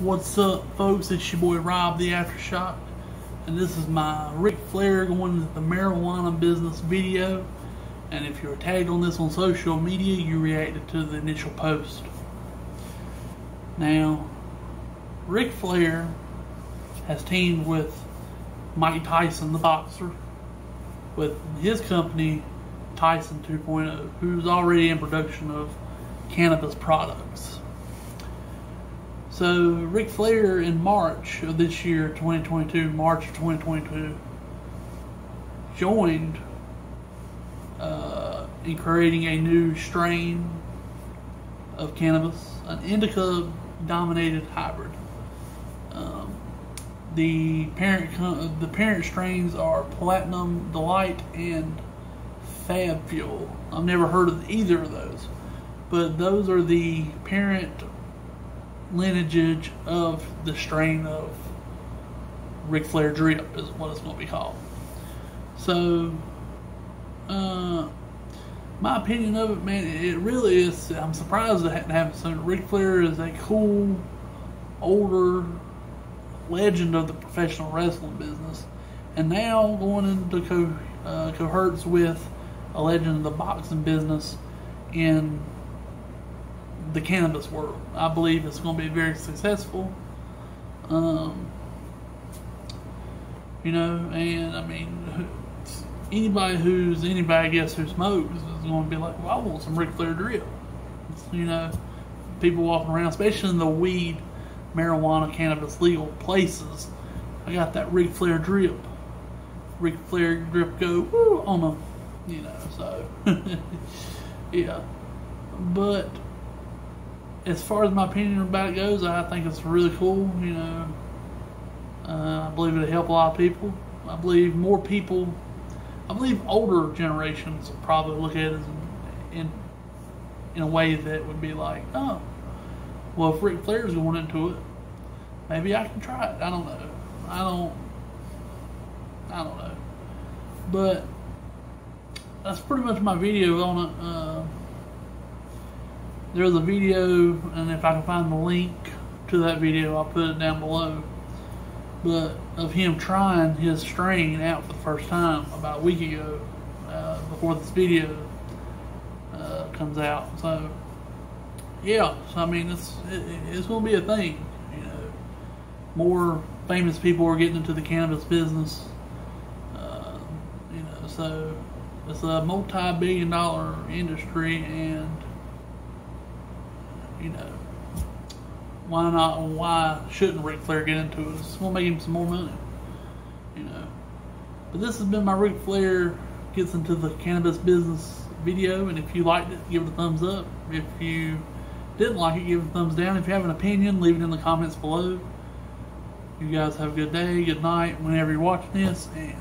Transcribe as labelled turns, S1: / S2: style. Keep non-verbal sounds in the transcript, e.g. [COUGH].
S1: What's up, folks? It's your boy Rob, the Aftershock, and this is my Ric Flair going into the marijuana business video. And if you're tagged on this on social media, you reacted to the initial post. Now, Ric Flair has teamed with Mike Tyson, the boxer, with his company Tyson 2.0, who's already in production of cannabis products. So Ric Flair in March of this year, 2022, March of 2022, joined uh, in creating a new strain of cannabis, an indica dominated hybrid. Um, the parent the parent strains are Platinum Delight and Fab Fuel. I've never heard of either of those, but those are the parent lineage of the strain of Ric Flair drip is what it's going to be called. So, uh, my opinion of it, man, it really is. I'm surprised it hadn't happened sooner. Ric Flair is a cool, older legend of the professional wrestling business, and now going into co uh, cohorts with a legend of the boxing business in the cannabis world. I believe it's going to be very successful. Um, you know, and I mean, anybody who's anybody, I guess, who smokes is going to be like, well, I want some Ric Flair drip. You know, people walking around, especially in the weed, marijuana, cannabis legal places. I got that Ric Flair drip. Ric Flair drip go woo, on them, you know, so [LAUGHS] yeah. But as far as my opinion about it goes, I think it's really cool. You know, uh, I believe it'll help a lot of people. I believe more people. I believe older generations will probably look at it in in a way that would be like, oh, well, if Ric Flair's going into it, maybe I can try it. I don't know. I don't. I don't know. But that's pretty much my video on it. Uh, there's a video, and if I can find the link to that video, I'll put it down below. But of him trying his strain out for the first time about a week ago, uh, before this video uh, comes out. So, yeah, so I mean, it's it, it's going to be a thing. You know, more famous people are getting into the cannabis business. Uh, you know, so it's a multi-billion-dollar industry, and you know, why not? Why shouldn't Ric Flair get into it? Gonna make him some more money, you know. But this has been my Ric Flair gets into the cannabis business video, and if you liked it, give it a thumbs up. If you didn't like it, give it a thumbs down. If you have an opinion, leave it in the comments below. You guys have a good day, good night, whenever you're watching this, and